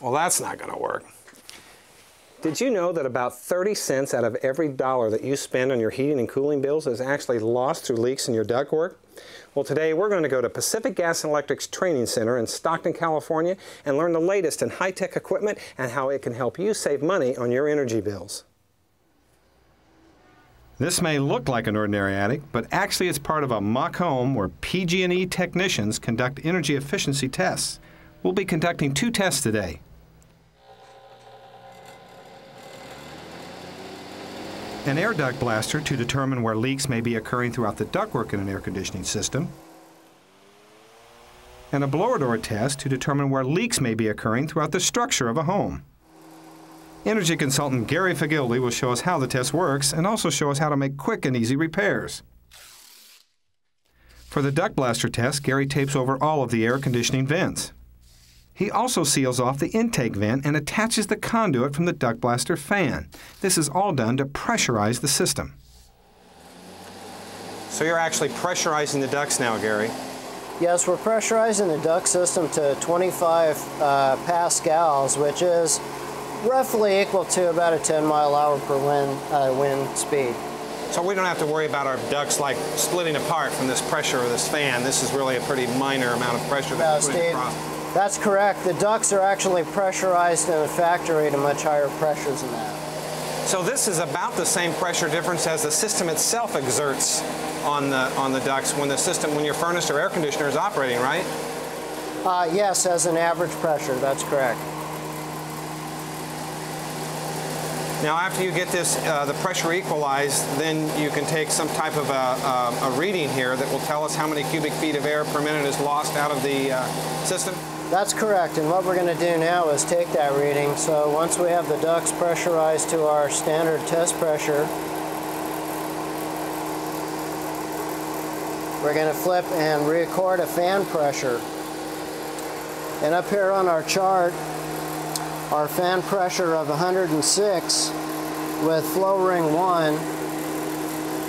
Well, that's not going to work. Did you know that about 30 cents out of every dollar that you spend on your heating and cooling bills is actually lost through leaks in your ductwork? Well, today we're going to go to Pacific Gas and Electric's Training Center in Stockton, California, and learn the latest in high-tech equipment and how it can help you save money on your energy bills. This may look like an ordinary attic, but actually it's part of a mock home where PG&E technicians conduct energy efficiency tests. We'll be conducting two tests today. An air duct blaster to determine where leaks may be occurring throughout the ductwork in an air conditioning system. And a blower door test to determine where leaks may be occurring throughout the structure of a home. Energy consultant Gary Fagildy will show us how the test works and also show us how to make quick and easy repairs. For the duct blaster test, Gary tapes over all of the air conditioning vents. He also seals off the intake vent and attaches the conduit from the duct blaster fan. This is all done to pressurize the system. So you're actually pressurizing the ducts now, Gary? Yes, we're pressurizing the duct system to 25 uh, pascals, which is roughly equal to about a 10 mile hour per wind, uh, wind speed. So we don't have to worry about our ducts like splitting apart from this pressure of this fan. This is really a pretty minor amount of pressure that's no, Steve, across. That's correct. The ducts are actually pressurized in the factory to much higher pressures than that. So this is about the same pressure difference as the system itself exerts on the on the ducts when the system when your furnace or air conditioner is operating, right? Uh, yes, as an average pressure, that's correct. Now after you get this, uh, the pressure equalized, then you can take some type of a, a, a, reading here that will tell us how many cubic feet of air per minute is lost out of the uh, system? That's correct, and what we're going to do now is take that reading. So once we have the ducts pressurized to our standard test pressure, we're going to flip and record a fan pressure. And up here on our chart, our fan pressure of 106 with flow ring 1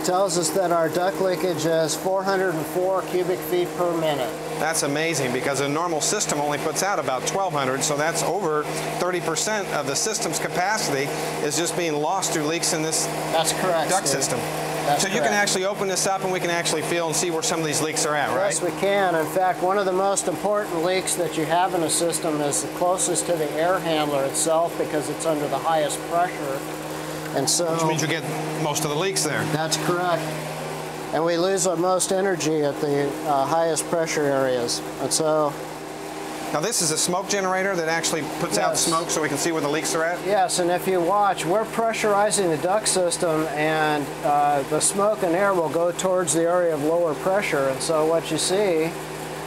tells us that our duct leakage is 404 cubic feet per minute. That's amazing because a normal system only puts out about 1,200, so that's over 30% of the system's capacity is just being lost through leaks in this that's correct, duct Steve. system. That's so you can actually open this up and we can actually feel and see where some of these leaks are at, right? Yes, we can. In fact, one of the most important leaks that you have in a system is the closest to the air handler itself because it's under the highest pressure. And so, Which means you get most of the leaks there. That's correct. And we lose our most energy at the uh, highest pressure areas. And so now this is a smoke generator that actually puts yes. out smoke so we can see where the leaks are at? Yes, and if you watch, we're pressurizing the duct system and uh, the smoke and air will go towards the area of lower pressure. And so what you see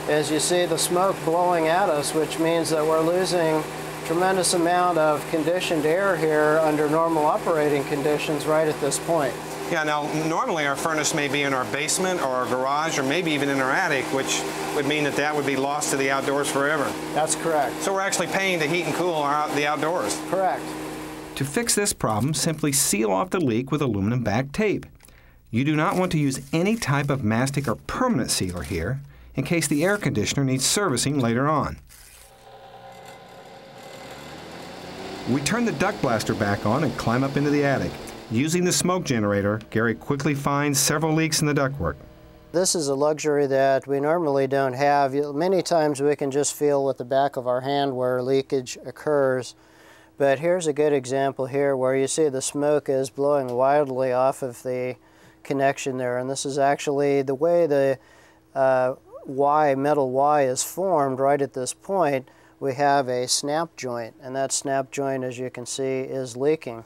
is you see the smoke blowing at us, which means that we're losing tremendous amount of conditioned air here under normal operating conditions right at this point. Yeah, now normally our furnace may be in our basement or our garage or maybe even in our attic, which would mean that that would be lost to the outdoors forever. That's correct. So we're actually paying to heat and cool our, the outdoors. Correct. To fix this problem, simply seal off the leak with aluminum back tape. You do not want to use any type of mastic or permanent sealer here in case the air conditioner needs servicing later on. We turn the duct blaster back on and climb up into the attic. Using the smoke generator, Gary quickly finds several leaks in the ductwork. This is a luxury that we normally don't have. Many times we can just feel with the back of our hand where leakage occurs. But here's a good example here where you see the smoke is blowing wildly off of the connection there. And this is actually the way the uh, Y, metal Y is formed right at this point we have a snap joint, and that snap joint, as you can see, is leaking.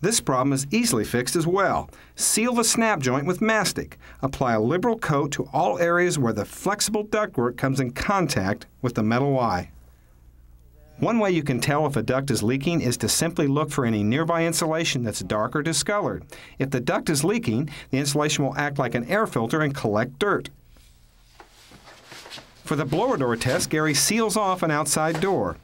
This problem is easily fixed as well. Seal the snap joint with mastic. Apply a liberal coat to all areas where the flexible ductwork comes in contact with the metal Y. One way you can tell if a duct is leaking is to simply look for any nearby insulation that's dark or discolored. If the duct is leaking, the insulation will act like an air filter and collect dirt. For the blower door test, Gary seals off an outside door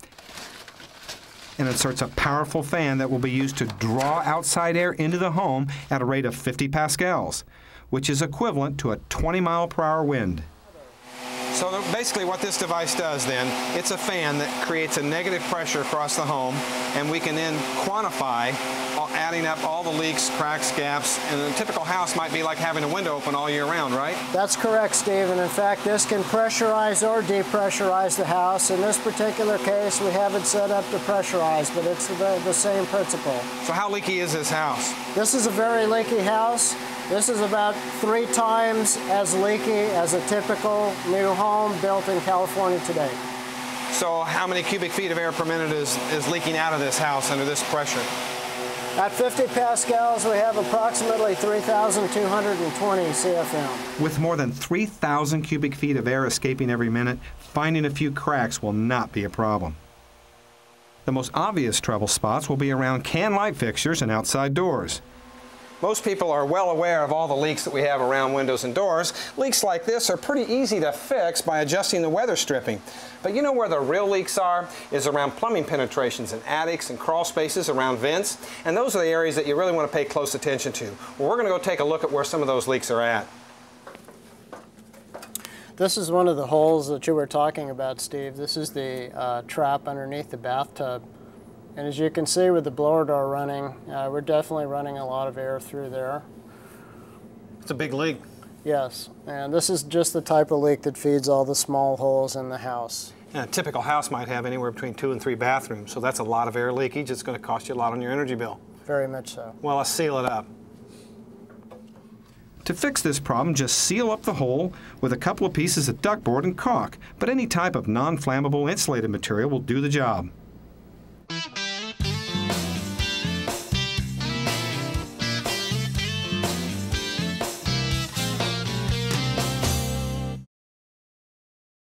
and inserts a powerful fan that will be used to draw outside air into the home at a rate of 50 pascals, which is equivalent to a 20 mile per hour wind. So basically what this device does then, it's a fan that creates a negative pressure across the home and we can then quantify adding up all the leaks, cracks, gaps, and a typical house might be like having a window open all year round, right? That's correct, Steve. And in fact, this can pressurize or depressurize the house. In this particular case, we have it set up to pressurize, but it's the, the same principle. So how leaky is this house? This is a very leaky house. This is about three times as leaky as a typical new home built in California today. So how many cubic feet of air per minute is, is leaking out of this house under this pressure? At 50 pascals, we have approximately 3,220 CFM. With more than 3,000 cubic feet of air escaping every minute, finding a few cracks will not be a problem. The most obvious trouble spots will be around can light fixtures and outside doors. Most people are well aware of all the leaks that we have around windows and doors. Leaks like this are pretty easy to fix by adjusting the weather stripping. But you know where the real leaks are? Is around plumbing penetrations in attics and crawl spaces around vents. And those are the areas that you really want to pay close attention to. Well, we're going to go take a look at where some of those leaks are at. This is one of the holes that you were talking about, Steve. This is the uh, trap underneath the bathtub. And as you can see with the blower door running, uh, we're definitely running a lot of air through there. It's a big leak. Yes, and this is just the type of leak that feeds all the small holes in the house. a typical house might have anywhere between two and three bathrooms, so that's a lot of air leakage. It's going to cost you a lot on your energy bill. Very much so. Well, let's seal it up. To fix this problem, just seal up the hole with a couple of pieces of ductboard and caulk, but any type of non-flammable insulated material will do the job.